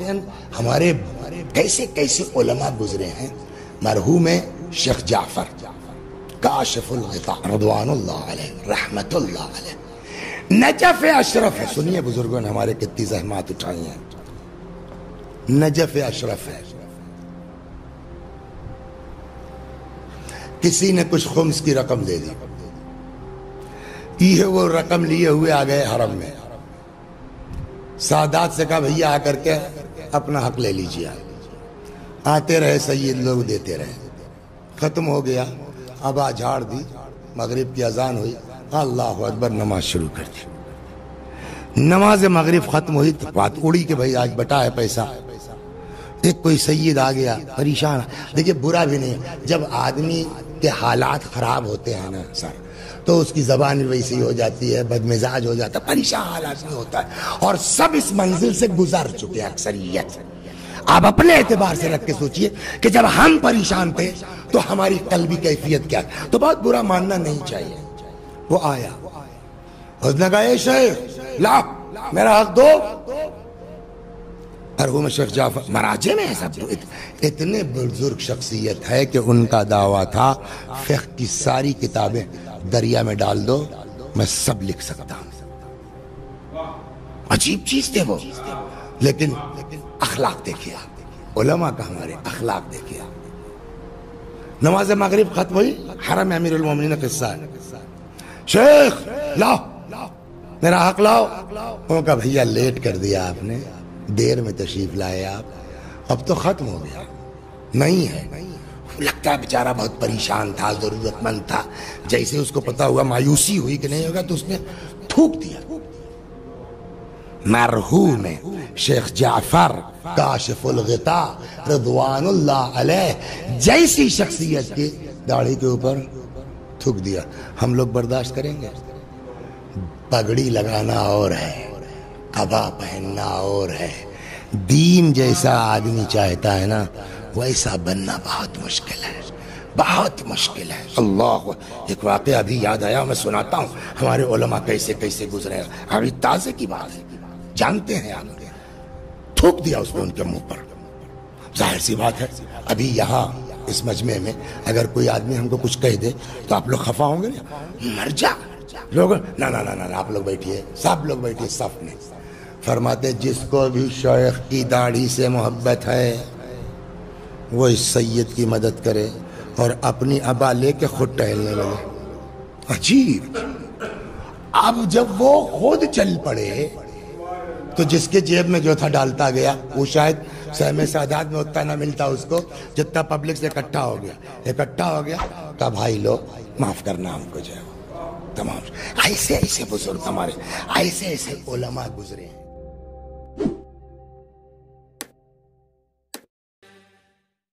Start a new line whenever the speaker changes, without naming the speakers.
वाकई हमारे कैसे कैसे उलमा गुजरे हैं। मरहूम शेख जाफ़र। काशफुल अशरफ है। सुनिए बुज़ुर्गों ने हमारे कितनी जहमत उठाई हैं। नजफ अशरफ है। किसी ने कुछ खुम्स की रकम दे दी। ये वो रकम लिए हुए आ गए हरम में। सादात से कहा, भैया आकर के अपना हक ले लीजिए आते रहे, सैयद लोग देते रहे। खत्म हो गया। अब आ झाड़ दी। मगरिब की अजान हुई। अल्लाह अकबर, नमाज़ शुरू कर दी। नमाज़ मगरिब खत्म हुई तो बात उड़ी के भाई आज बटा है पैसा। एक कोई सैयद आ गया, परेशान। देखिए, बुरा भी नहीं। जब आदमी के हालात खराब होते हैं ना, सर तो उसकी जबान वैसी हो जाती है बदमिजाज हो जाता है परेशान हालात में होता है। और सब इस मंजिल से गुजर चुके हैं अक्सरियत। आप अपने एतबार से रख के सोचिए कि जब हम परेशान थे तो हमारी कलबी कैफियत क्या तो बहुत बुरा मानना नहीं चाहिए। वो आया। उसने कहा शेख ला मेरा हक दो। मरहूम शेख जाफ़र मराजे में है सब इत, इतने बुज़ुर्ग शख्सियत है कि उनका दावा था फिक की सारी किताबें दरिया में डाल दो, मैं सब लिख सकता हूँ। अजीब चीज़ थे वो। लेकिन अखलाक देखिए उलमा का हमारे अखलाक देखिए नमाज़ मगरिब खत्म हुई, हरम अमीर उलमोमिन किस्सा। है शेख, लाओ। मेरा हक लाओ। उनका भैया, लेट कर दिया आपने। देर में तशरीफ़ लाए आप। अब तो खत्म हो गया। नहीं है। लगता है बेचारा बहुत परेशान था, जरूरतमंद था। जैसे उसको पता हुआ मायूसी हुई कि नहीं होगा तो उसने थूक दिया। मरहूम शेख जाफ़र, काशिफुल गिता अलैह, जैसी शख्सियत की दाढ़ी के ऊपर थूक दिया। हम लोग बर्दाश्त करेंगे। पगड़ी लगाना और है कबा पहनना और है। दीन जैसा आदमी चाहता है ना वैसा बनना बहुत मुश्किल है। बहुत मुश्किल है। अल्लाह एक वाक़ अभी याद आया मैं सुनाता हूँ। हमारे ओलमा कैसे कैसे गुजरे अभी ताजे की बात है। जानते हैं आप। थूक दिया उसने उनके मुँह पर। ज़ाहिर सी बात है अभी यहाँ इस मजमे में अगर कोई आदमी हमको कुछ कह दे तो आप लोग खफा होंगे ना? मर जा। लोग ना ना ना ना आप लोग बैठिए। सब लोग बैठिए सफ में फरमाते जिसको भी शेख की दाढ़ी से मोहब्बत है वो इस सैयद की मदद करे और अपनी अबा लेके खुद टहलने लगे। अजीब। अब जब वो खुद चल पड़े तो जिसके जेब में जो था डालता गया, वो शायद सहमे सादात में उतना ना मिलता उसको, जितना पब्लिक से इकट्ठा हो गया। इकट्ठा हो गया तब भाई लो माफ़ करना हमको जो तमाम। ऐसे ऐसे बुज़ुर्ग हमारे ऐसे ऐसे ओलमा गुजरे हैं।